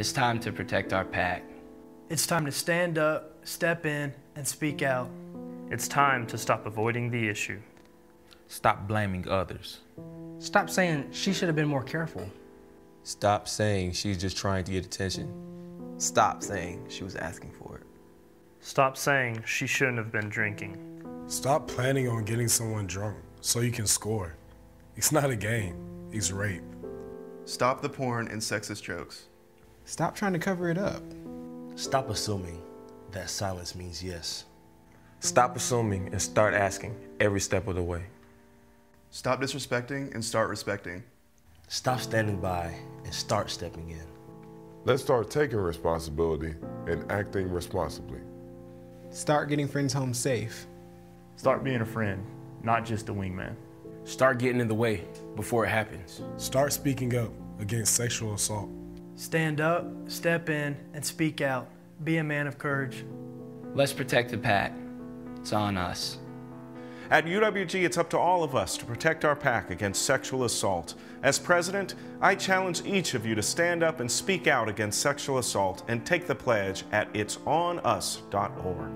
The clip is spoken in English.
It's time to protect our pack. It's time to stand up, step in, and speak out. It's time to stop avoiding the issue. Stop blaming others. Stop saying she should have been more careful. Stop saying she's just trying to get attention. Stop saying she was asking for it. Stop saying she shouldn't have been drinking. Stop planning on getting someone drunk so you can score. It's not a game, it's rape. Stop the porn and sexist jokes. Stop trying to cover it up. Stop assuming that silence means yes. Stop assuming and start asking every step of the way. Stop disrespecting and start respecting. Stop standing by and start stepping in. Let's start taking responsibility and acting responsibly. Start getting friends home safe. Start being a friend, not just a wingman. Start getting in the way before it happens. Start speaking up against sexual assault. Stand up, step in, and speak out. Be a man of courage. Let's protect the pack. It's on us. At UWG, it's up to all of us to protect our pack against sexual assault. As president, I challenge each of you to stand up and speak out against sexual assault and take the pledge at itsonus.org.